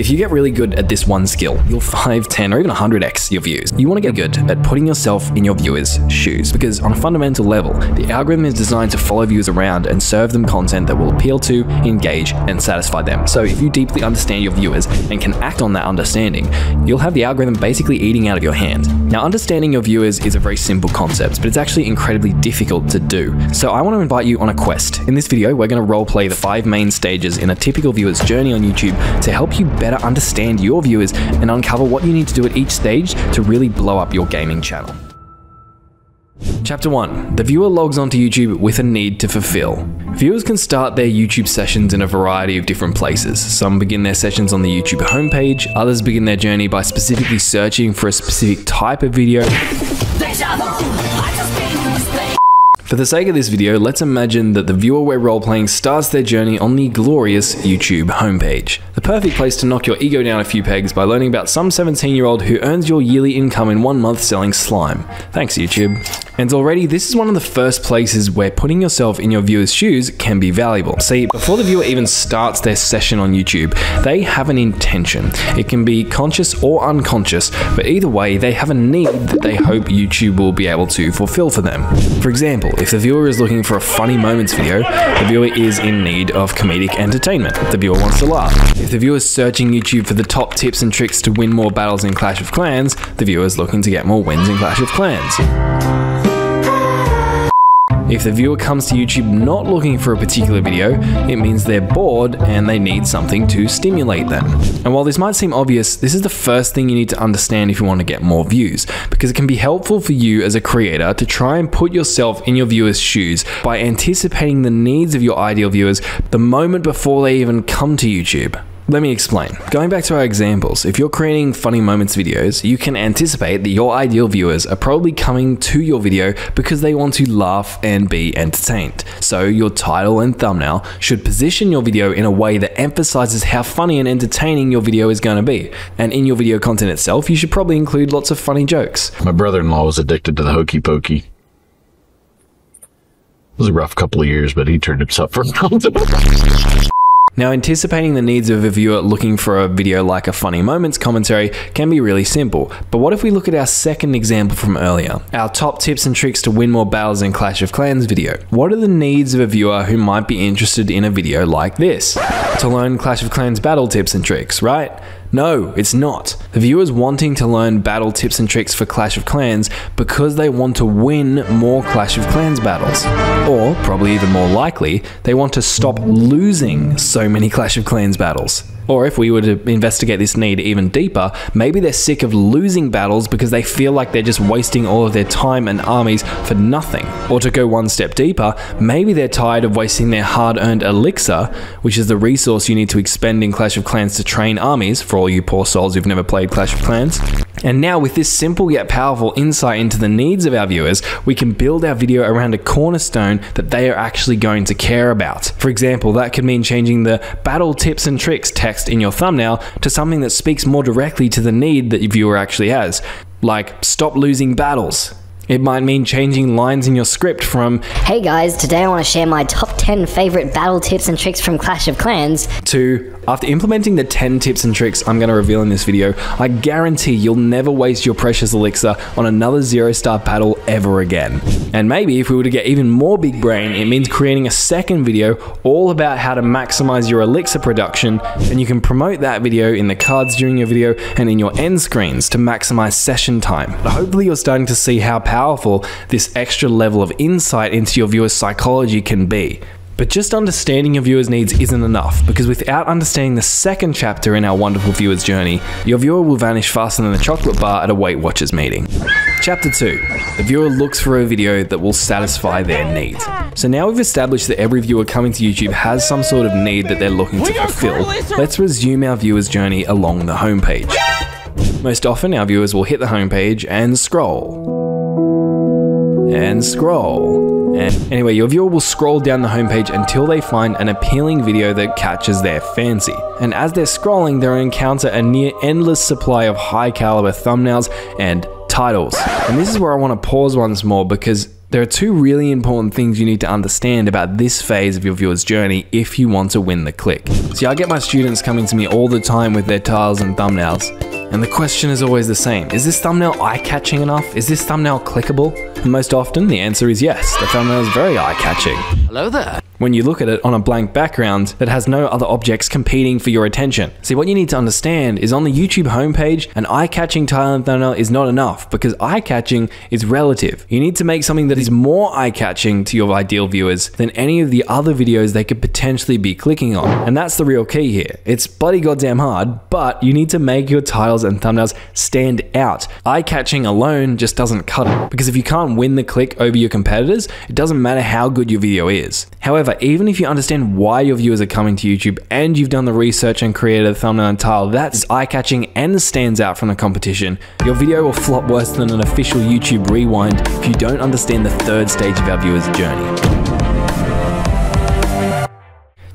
If you get really good at this one skill, you'll 5, 10, or even 100x your views. You want to get good at putting yourself in your viewers' shoes because, on a fundamental level, the algorithm is designed to follow viewers around and serve them content that will appeal to, engage, and satisfy them. So, if you deeply understand your viewers and can act on that understanding, you'll have the algorithm basically eating out of your hand. Now, understanding your viewers is a very simple concept, but it's actually incredibly difficult to do. So, I want to invite you on a quest. In this video, we're going to roleplay the five main stages in a typical viewer's journey on YouTube to help you better understand your viewers and uncover what you need to do at each stage to really blow up your gaming channel. Chapter 1 The viewer logs onto YouTube with a need to fulfill. Viewers can start their YouTube sessions in a variety of different places. Some begin their sessions on the YouTube homepage, others begin their journey by specifically searching for a specific type of video. For the sake of this video, let's imagine that the viewer we're roleplaying starts their journey on the glorious YouTube homepage. The perfect place to knock your ego down a few pegs by learning about some 17 year old who earns your yearly income in one month selling slime. Thanks YouTube. And already this is one of the first places where putting yourself in your viewer's shoes can be valuable. See, before the viewer even starts their session on YouTube, they have an intention. It can be conscious or unconscious, but either way, they have a need that they hope YouTube will be able to fulfill for them. For example, if the viewer is looking for a funny moments video, the viewer is in need of comedic entertainment. The viewer wants to laugh. If the viewer is searching YouTube for the top tips and tricks to win more battles in Clash of Clans, the viewer is looking to get more wins in Clash of Clans. If the viewer comes to YouTube not looking for a particular video, it means they're bored and they need something to stimulate them. And while this might seem obvious, this is the first thing you need to understand if you want to get more views, because it can be helpful for you as a creator to try and put yourself in your viewers' shoes by anticipating the needs of your ideal viewers the moment before they even come to YouTube. Let me explain. Going back to our examples, if you're creating funny moments videos, you can anticipate that your ideal viewers are probably coming to your video because they want to laugh and be entertained. So your title and thumbnail should position your video in a way that emphasizes how funny and entertaining your video is going to be. And in your video content itself, you should probably include lots of funny jokes. My brother-in-law was addicted to the hokey pokey. It was a rough couple of years, but he turned himself around. Now, anticipating the needs of a viewer looking for a video like a funny moments commentary can be really simple, but what if we look at our second example from earlier, our top tips and tricks to win more battles in Clash of Clans video? What are the needs of a viewer who might be interested in a video like this? To learn Clash of Clans battle tips and tricks, right? No, it's not. The viewers wanting to learn battle tips and tricks for Clash of Clans because they want to win more Clash of Clans battles. Or, probably even more likely, they want to stop losing so many Clash of Clans battles. Or if we were to investigate this need even deeper, maybe they're sick of losing battles because they feel like they're just wasting all of their time and armies for nothing. Or to go one step deeper, maybe they're tired of wasting their hard earned elixir, which is the resource you need to expend in Clash of Clans to train armies, for all you poor souls who've never played Clash of Clans. And now, with this simple yet powerful insight into the needs of our viewers, we can build our video around a cornerstone that they are actually going to care about. For example, that could mean changing the battle tips and tricks text in your thumbnail to something that speaks more directly to the need that your viewer actually has, like stop losing battles. It might mean changing lines in your script from Hey guys, today I want to share my top 10 favorite battle tips and tricks from Clash of Clans. to after implementing the 10 tips and tricks I'm going to reveal in this video, I guarantee you'll never waste your precious elixir on another zero star battle ever again. And maybe if we were to get even more big brain, it means creating a second video all about how to maximize your elixir production, and you can promote that video in the cards during your video and in your end screens to maximize session time. But hopefully you're starting to see how powerful this extra level of insight into your viewer's psychology can be. But just understanding your viewer's needs isn't enough, because without understanding the second chapter in our wonderful viewer's journey, your viewer will vanish faster than a chocolate bar at a Weight Watchers meeting. Chapter 2 The viewer looks for a video that will satisfy their needs. So now we've established that every viewer coming to YouTube has some sort of need that they're looking to fulfill, let's resume our viewer's journey along the homepage. Most often, our viewers will hit the homepage and scroll. And scroll. And anyway, your viewer will scroll down the homepage until they find an appealing video that catches their fancy. And as they're scrolling, they'll encounter a near endless supply of high caliber thumbnails and titles. And this is where I want to pause once more because There are two really important things you need to understand about this phase of your viewer's journey if you want to win the click. See, I get my students coming to me all the time with their titles and thumbnails, and the question is always the same. Is this thumbnail eye-catching enough? Is this thumbnail clickable? And most often, the answer is yes. The thumbnail is very eye-catching. Hello there. When you look at it on a blank background that has no other objects competing for your attention. See, what you need to understand is on the YouTube homepage, an eye-catching title and thumbnail is not enough because eye-catching is relative. You need to make something that is more eye-catching to your ideal viewers than any of the other videos they could potentially be clicking on. And that's the real key here. It's bloody goddamn hard, but you need to make your titles and thumbnails stand out. Eye-catching alone just doesn't cut it because if you can't win the click over your competitors, it doesn't matter how good your video is. However, even if you understand why your viewers are coming to YouTube and you've done the research and created a thumbnail and title that's eye-catching and stands out from the competition, your video will flop worse than an official YouTube rewind if you don't understand the third stage of our viewer's journey.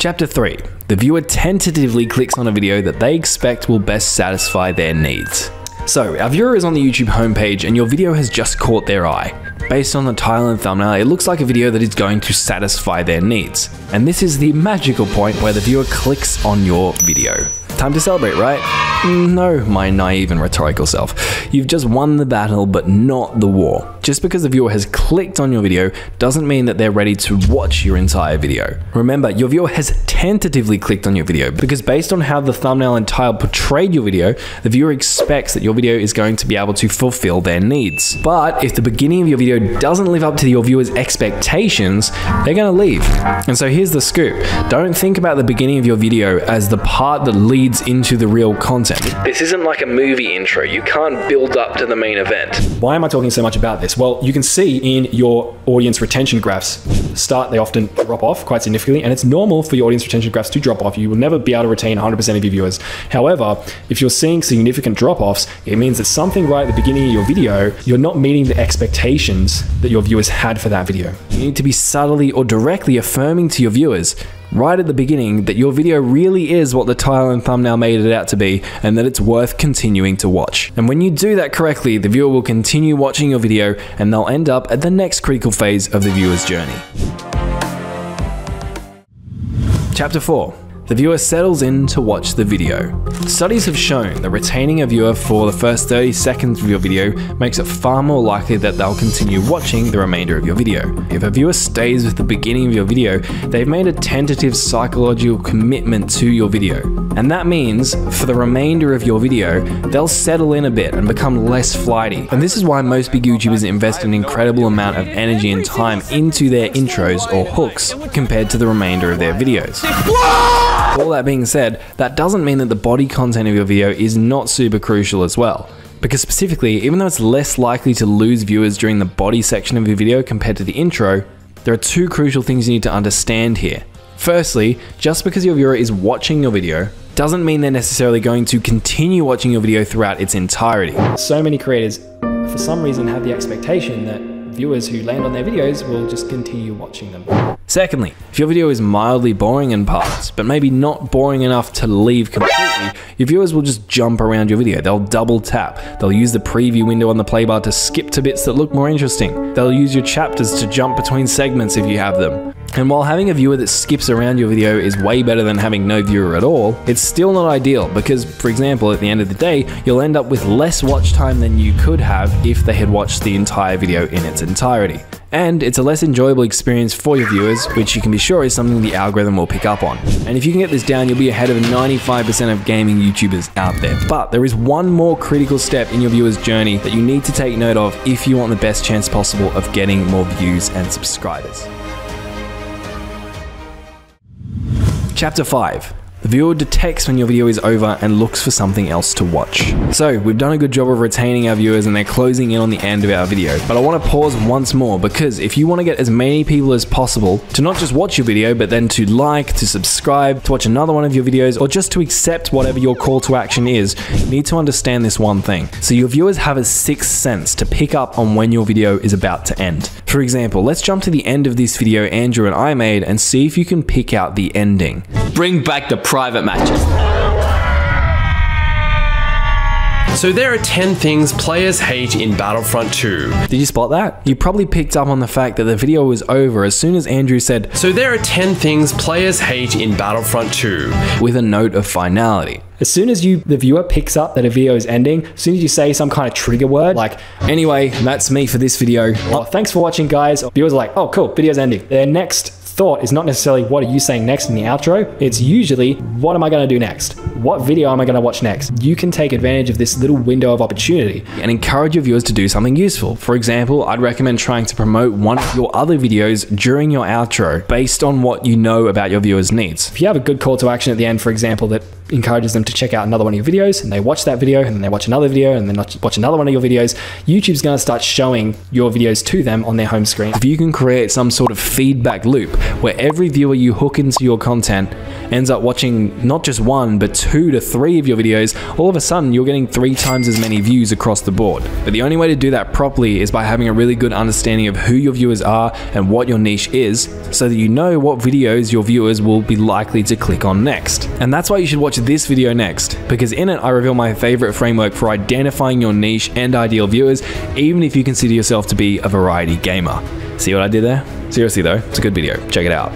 Chapter 3 The viewer tentatively clicks on a video that they expect will best satisfy their needs. So, our viewer is on the YouTube homepage and your video has just caught their eye. Based on the title and thumbnail, it looks like a video that is going to satisfy their needs. And this is the magical point where the viewer clicks on your video. Time to celebrate, right? No, my naive and rhetorical self. You've just won the battle, but not the war. Just because the viewer has clicked on your video doesn't mean that they're ready to watch your entire video. Remember, your viewer has tentatively clicked on your video because based on how the thumbnail and title portrayed your video, the viewer expects that your video is going to be able to fulfill their needs. But if the beginning of your video doesn't live up to your viewers' expectations, they're going to leave. And so here's the scoop. Don't think about the beginning of your video as the part that leads into the real content. This isn't like a movie intro. You can't build up to the main event. Why am I talking so much about this? Well, you can see in your audience retention graphs, start, they often drop off quite significantly, and it's normal for your audience retention graphs to drop off. You will never be able to retain 100% of your viewers. However, if you're seeing significant drop offs, it means that something right at the beginning of your video, you're not meeting the expectations that your viewers had for that video. You need to be subtly or directly affirming to your viewers right at the beginning that your video really is what the title and thumbnail made it out to be and that it's worth continuing to watch. And when you do that correctly, the viewer will continue watching your video and they'll end up at the next critical phase of the viewer's journey. Chapter 4 the viewer settles in to watch the video. Studies have shown that retaining a viewer for the first 30 seconds of your video makes it far more likely that they'll continue watching the remainder of your video. If a viewer stays with the beginning of your video, they've made a tentative psychological commitment to your video. And that means, for the remainder of your video, they'll settle in a bit and become less flighty. And this is why most big YouTubers invest an incredible amount of energy and time into their intros or hooks compared to the remainder of their videos. All that being said, that doesn't mean that the body content of your video is not super crucial as well. Because specifically, even though it's less likely to lose viewers during the body section of your video compared to the intro, there are two crucial things you need to understand here. Firstly, just because your viewer is watching your video doesn't mean they're necessarily going to continue watching your video throughout its entirety. So many creators, for some reason, have the expectation that viewers who land on their videos will just continue watching them. Secondly, if your video is mildly boring in parts, but maybe not boring enough to leave completely, your viewers will just jump around your video. They'll double tap. They'll use the preview window on the play bar to skip to bits that look more interesting. They'll use your chapters to jump between segments if you have them. And while having a viewer that skips around your video is way better than having no viewer at all, it's still not ideal because, for example, at the end of the day, you'll end up with less watch time than you could have if they had watched the entire video in its entirety. And it's a less enjoyable experience for your viewers, which you can be sure is something the algorithm will pick up on. And if you can get this down, you'll be ahead of 95% of gaming YouTubers out there. But there is one more critical step in your viewer's journey that you need to take note of if you want the best chance possible of getting more views and subscribers. Chapter 5 the viewer detects when your video is over and looks for something else to watch. So we've done a good job of retaining our viewers and they're closing in on the end of our video. But I want to pause once more because if you want to get as many people as possible to not just watch your video, but then to like, to subscribe, to watch another one of your videos, or just to accept whatever your call to action is, you need to understand this one thing. So your viewers have a sixth sense to pick up on when your video is about to end. For example, let's jump to the end of this video Andrew and I made and see if you can pick out the ending. Bring back the private matches. So there are 10 things players hate in Battlefront 2. Did you spot that? You probably picked up on the fact that the video was over as soon as Andrew said, So there are 10 things players hate in Battlefront 2. with a note of finality. As soon as you, the viewer, picks up that a video is ending, as soon as you say some kind of trigger word, like, Anyway, that's me for this video. oh, thanks for watching, guys, viewers are like, oh, cool, video's ending. Their next thought is not necessarily what are you saying next in the outro. It's usually, what am I going to do next? What video am I going to watch next? You can take advantage of this little window of opportunity. and encourage your viewers to do something useful. For example, I'd recommend trying to promote one of your other videos during your outro based on what you know about your viewers' needs. If you have a good call to action at the end, for example, that encourages them to check out another one of your videos and they watch that video and then they watch another video and then watch another one of your videos, YouTube's going to start showing your videos to them on their home screen. If you can create some sort of feedback loop where every viewer you hook into your content ends up watching not just one, but two to three of your videos, all of a sudden you're getting three times as many views across the board. But the only way to do that properly is by having a really good understanding of who your viewers are and what your niche is, so that you know what videos your viewers will be likely to click on next. And that's why you should watch this video next, because in it I reveal my favorite framework for identifying your niche and ideal viewers, even if you consider yourself to be a variety gamer. See what I did there? Seriously though, it's a good video. Check it out.